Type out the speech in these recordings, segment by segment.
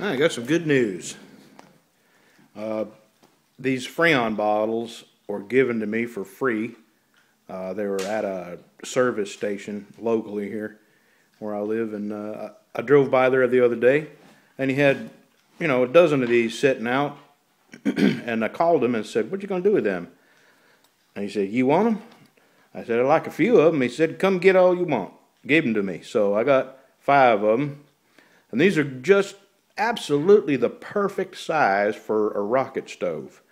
I got some good news. Uh, these Freon bottles were given to me for free. Uh, they were at a service station locally here where I live, and uh, I drove by there the other day, and he had, you know, a dozen of these sitting out, and I called him and said, "What you gonna do with them?" And he said, "You want them?" I said, "I like a few of them." He said, "Come get all you want." Gave them to me, so I got five of them, and these are just absolutely the perfect size for a rocket stove.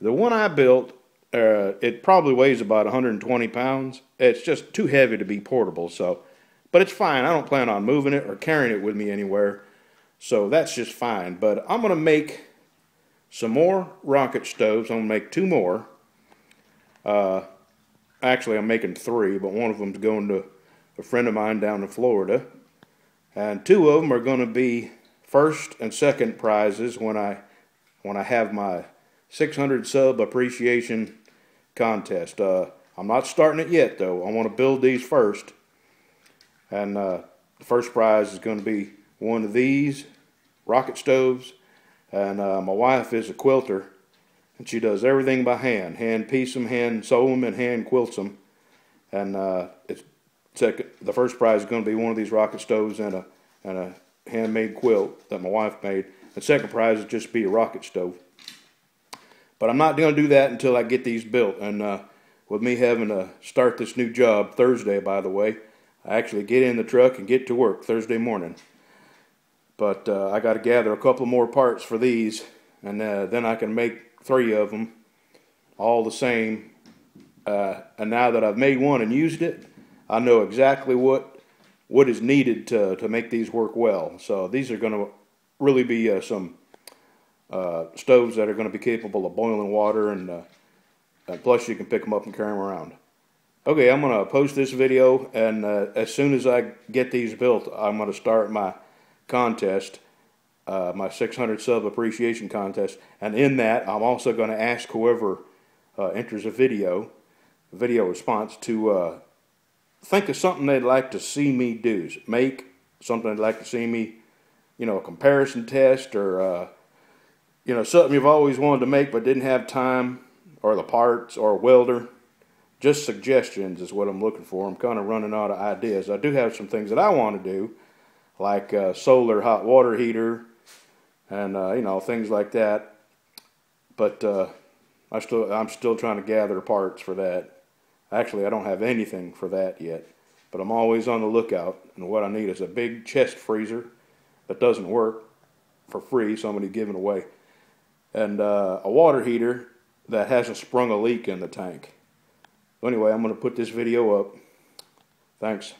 The one I built, uh, it probably weighs about 120 pounds. It's just too heavy to be portable, so, but it's fine. I don't plan on moving it or carrying it with me anywhere, so that's just fine. But I'm going to make some more rocket stoves. I'm to make two more. Uh, actually, I'm making three, but one of them's going to a friend of mine down in Florida. And two of them are going to be first and second prizes when I when I have my 600 sub appreciation contest. Uh, I'm not starting it yet though. I want to build these first, and uh, the first prize is going to be one of these rocket stoves. And uh, my wife is a quilter, and she does everything by hand: hand piece them, hand sew them, and hand quilts them. And uh, it's second. The first prize is going to be one of these rocket stoves and a and a handmade quilt that my wife made. The second prize would just be a rocket stove. But I'm not going to do that until I get these built. And uh, with me having to start this new job Thursday, by the way, I actually get in the truck and get to work Thursday morning. But uh, I got to gather a couple more parts for these, and uh, then I can make three of them all the same. Uh, and now that I've made one and used it, I know exactly what what is needed to, to make these work well. So these are going to really be uh, some uh, stoves that are going to be capable of boiling water and, uh, and, plus you can pick them up and carry them around. Okay, I'm going to post this video and uh, as soon as I get these built, I'm going to start my contest, uh, my 600 sub appreciation contest. And in that, I'm also going to ask whoever uh, enters a video, video response to think of something they'd like to see me do. Make something they'd like to see me, you know, a comparison test or, uh, you know, something you've always wanted to make but didn't have time or the parts or a welder. Just suggestions is what I'm looking for. I'm kind of running out of ideas. I do have some things that I want to do, like a solar hot water heater and, uh, you know, things like that. But uh, I still, I'm still trying to gather parts for that. Actually, I don't have anything for that yet, but I'm always on the lookout. And what I need is a big chest freezer that doesn't work for free, somebody giving away, and uh, a water heater that hasn't sprung a leak in the tank. So anyway, I'm going to put this video up. Thanks.